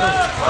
Let's go.